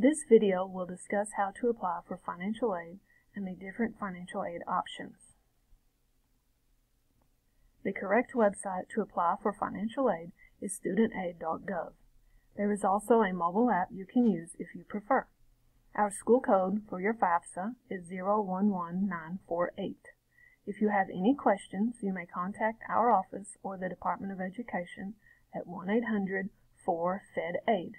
This video will discuss how to apply for financial aid and the different financial aid options. The correct website to apply for financial aid is studentaid.gov. There is also a mobile app you can use if you prefer. Our school code for your FAFSA is 011948. If you have any questions, you may contact our office or the Department of Education at 1-800-4-FED-AID.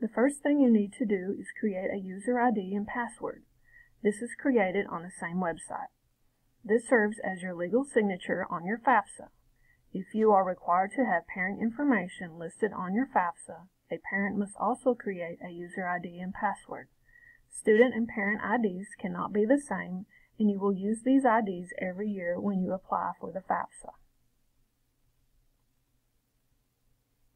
The first thing you need to do is create a user ID and password. This is created on the same website. This serves as your legal signature on your FAFSA. If you are required to have parent information listed on your FAFSA, a parent must also create a user ID and password. Student and parent IDs cannot be the same, and you will use these IDs every year when you apply for the FAFSA.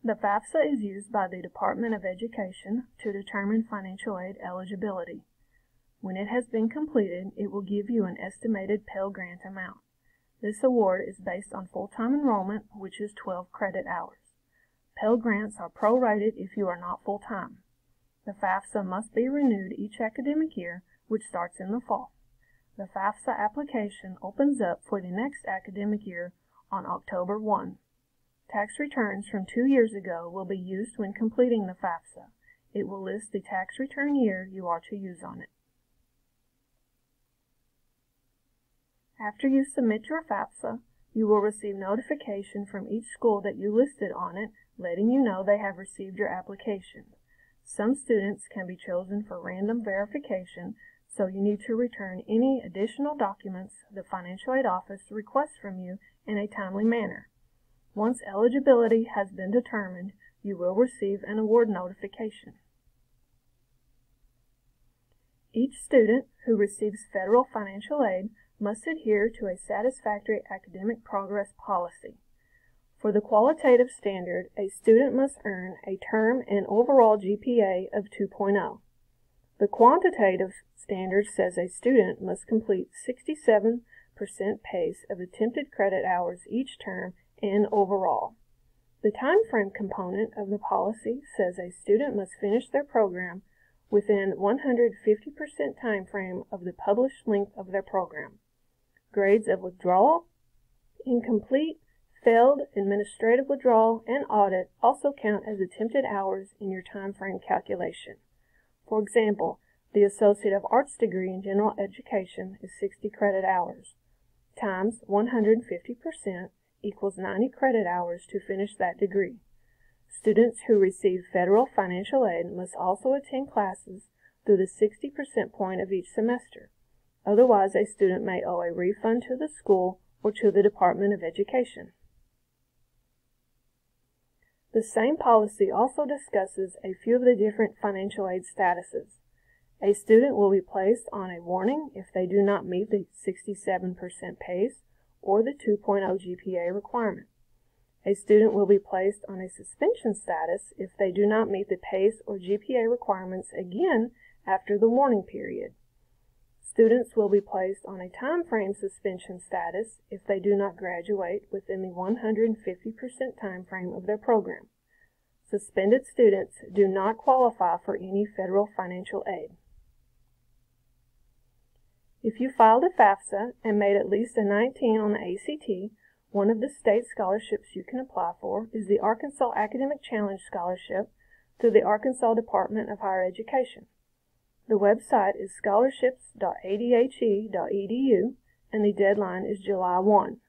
The FAFSA is used by the Department of Education to determine financial aid eligibility. When it has been completed, it will give you an estimated Pell Grant amount. This award is based on full-time enrollment, which is 12 credit hours. Pell Grants are prorated if you are not full-time. The FAFSA must be renewed each academic year, which starts in the fall. The FAFSA application opens up for the next academic year on October 1. Tax returns from two years ago will be used when completing the FAFSA. It will list the tax return year you are to use on it. After you submit your FAFSA, you will receive notification from each school that you listed on it letting you know they have received your application. Some students can be chosen for random verification, so you need to return any additional documents the Financial Aid Office requests from you in a timely manner. Once eligibility has been determined, you will receive an award notification. Each student who receives federal financial aid must adhere to a satisfactory academic progress policy. For the qualitative standard, a student must earn a term and overall GPA of 2.0. The quantitative standard says a student must complete 67% pace of attempted credit hours each term and overall. The time frame component of the policy says a student must finish their program within 150% time frame of the published length of their program. Grades of withdrawal, incomplete, failed, administrative withdrawal, and audit also count as attempted hours in your time frame calculation. For example, the Associate of Arts degree in General Education is 60 credit hours times 150% equals 90 credit hours to finish that degree. Students who receive federal financial aid must also attend classes through the 60% point of each semester. Otherwise, a student may owe a refund to the school or to the Department of Education. The same policy also discusses a few of the different financial aid statuses. A student will be placed on a warning if they do not meet the 67% pace or the 2.0 GPA requirement. A student will be placed on a suspension status if they do not meet the PACE or GPA requirements again after the warning period. Students will be placed on a time frame suspension status if they do not graduate within the 150% time frame of their program. Suspended students do not qualify for any federal financial aid. If you filed a FAFSA and made at least a 19 on the ACT, one of the state scholarships you can apply for is the Arkansas Academic Challenge Scholarship through the Arkansas Department of Higher Education. The website is scholarships.adhe.edu and the deadline is July 1.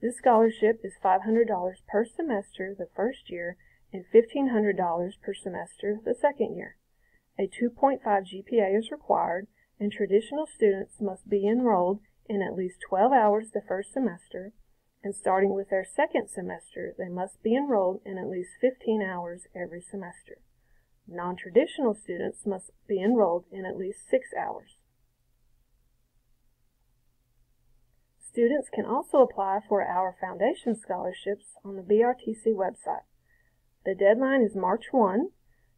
This scholarship is $500 per semester the first year and $1,500 per semester the second year. A 2.5 GPA is required and traditional students must be enrolled in at least 12 hours the first semester, and starting with their second semester, they must be enrolled in at least 15 hours every semester. Non-traditional students must be enrolled in at least 6 hours. Students can also apply for our foundation scholarships on the BRTC website. The deadline is March 1.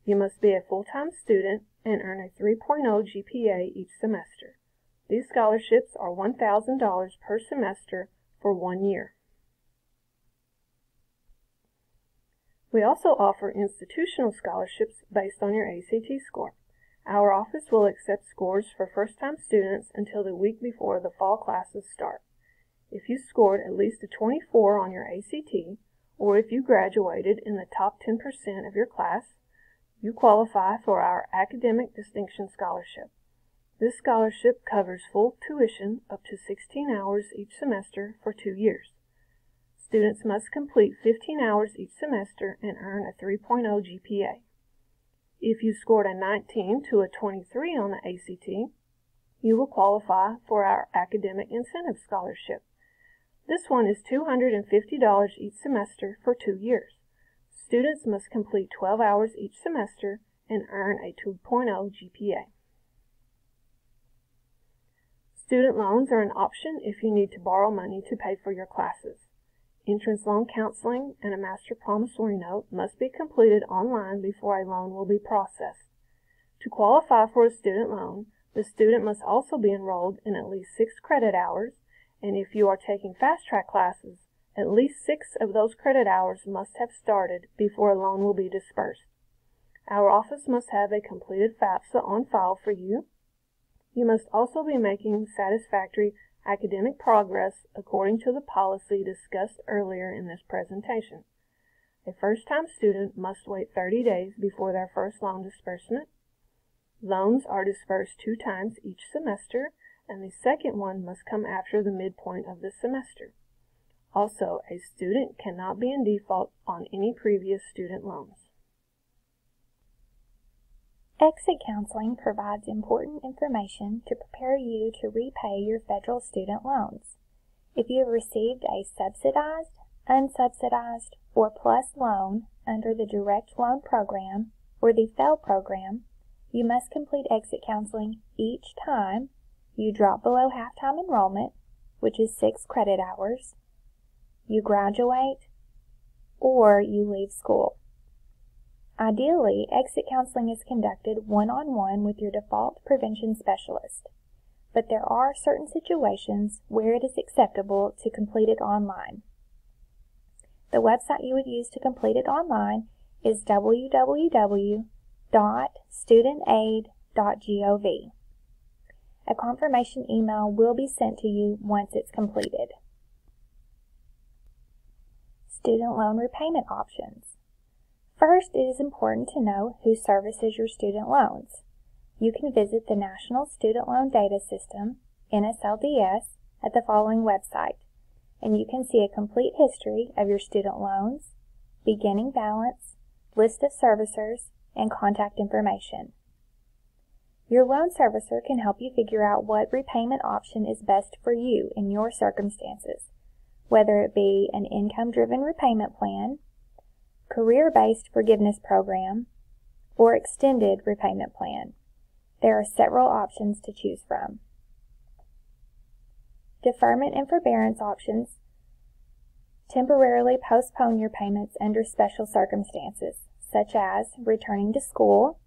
You must be a full-time student and earn a 3.0 GPA each semester. These scholarships are $1,000 per semester for one year. We also offer institutional scholarships based on your ACT score. Our office will accept scores for first-time students until the week before the fall classes start. If you scored at least a 24 on your ACT, or if you graduated in the top 10% of your class, you qualify for our Academic Distinction Scholarship. This scholarship covers full tuition up to 16 hours each semester for two years. Students must complete 15 hours each semester and earn a 3.0 GPA. If you scored a 19 to a 23 on the ACT, you will qualify for our Academic Incentive Scholarship. This one is $250 each semester for two years. Students must complete 12 hours each semester and earn a 2.0 GPA. Student loans are an option if you need to borrow money to pay for your classes. Entrance loan counseling and a master promissory note must be completed online before a loan will be processed. To qualify for a student loan, the student must also be enrolled in at least six credit hours, and if you are taking fast track classes, at least six of those credit hours must have started before a loan will be dispersed. Our office must have a completed FAFSA on file for you you must also be making satisfactory academic progress according to the policy discussed earlier in this presentation. A first-time student must wait 30 days before their first loan disbursement. Loans are disbursed two times each semester, and the second one must come after the midpoint of the semester. Also, a student cannot be in default on any previous student loans. Exit counseling provides important information to prepare you to repay your federal student loans. If you have received a subsidized, unsubsidized, or PLUS loan under the Direct Loan Program or the FFEL program, you must complete exit counseling each time you drop below half-time enrollment, which is six credit hours, you graduate, or you leave school. Ideally, exit counseling is conducted one-on-one with your default prevention specialist, but there are certain situations where it is acceptable to complete it online. The website you would use to complete it online is www.studentaid.gov. A confirmation email will be sent to you once it's completed. Student loan repayment options. First, it is important to know who services your student loans. You can visit the National Student Loan Data System, NSLDS, at the following website, and you can see a complete history of your student loans, beginning balance, list of servicers, and contact information. Your loan servicer can help you figure out what repayment option is best for you in your circumstances, whether it be an income-driven repayment plan, career-based forgiveness program, or extended repayment plan. There are several options to choose from. Deferment and forbearance options temporarily postpone your payments under special circumstances, such as returning to school,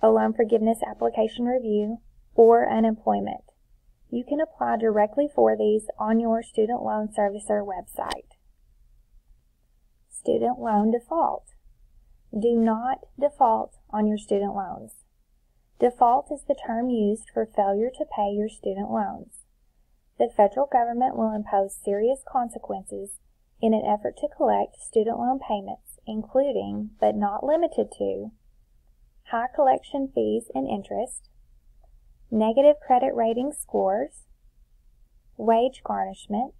a loan forgiveness application review, or unemployment. You can apply directly for these on your student loan servicer website. Student loan default. Do not default on your student loans. Default is the term used for failure to pay your student loans. The federal government will impose serious consequences in an effort to collect student loan payments, including, but not limited to, high collection fees and interest, negative credit rating scores, wage garnishment,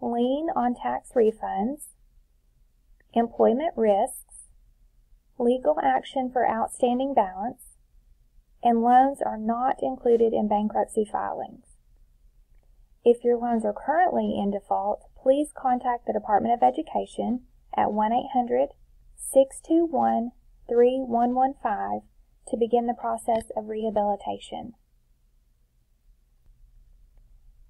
lien on tax refunds, employment risks, legal action for outstanding balance, and loans are not included in bankruptcy filings. If your loans are currently in default, please contact the Department of Education at 1-800-621-3115 to begin the process of rehabilitation.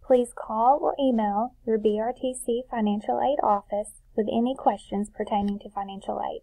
Please call or email your BRTC Financial Aid Office with any questions pertaining to financial aid.